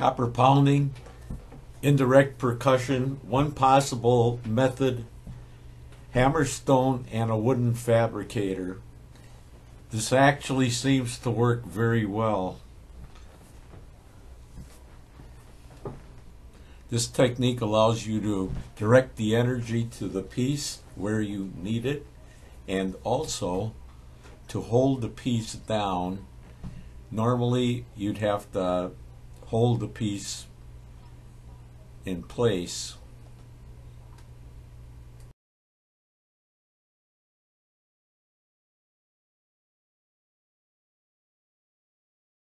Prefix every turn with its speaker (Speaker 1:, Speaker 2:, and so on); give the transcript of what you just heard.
Speaker 1: copper pounding, indirect percussion, one possible method, hammerstone, and a wooden fabricator. This actually seems to work very well. This technique allows you to direct the energy to the piece where you need it and also to hold the piece down. Normally, you'd have to hold the piece in place